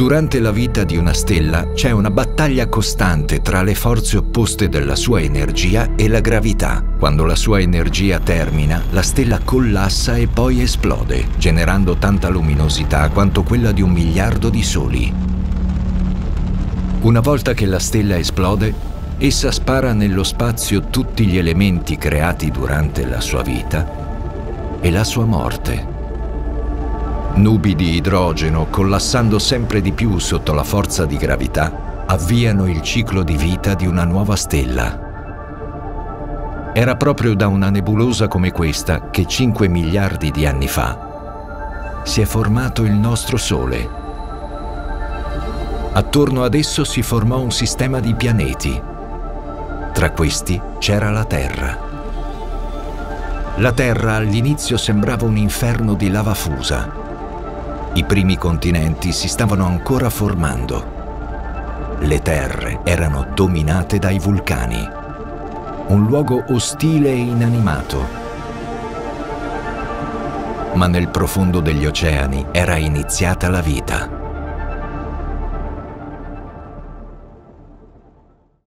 Durante la vita di una stella c'è una battaglia costante tra le forze opposte della sua energia e la gravità. Quando la sua energia termina, la stella collassa e poi esplode, generando tanta luminosità quanto quella di un miliardo di soli. Una volta che la stella esplode, essa spara nello spazio tutti gli elementi creati durante la sua vita e la sua morte. Nubi di idrogeno, collassando sempre di più sotto la forza di gravità, avviano il ciclo di vita di una nuova stella. Era proprio da una nebulosa come questa che 5 miliardi di anni fa si è formato il nostro Sole. Attorno ad esso si formò un sistema di pianeti. Tra questi c'era la Terra. La Terra all'inizio sembrava un inferno di lava fusa i primi continenti si stavano ancora formando. Le terre erano dominate dai vulcani. Un luogo ostile e inanimato. Ma nel profondo degli oceani era iniziata la vita.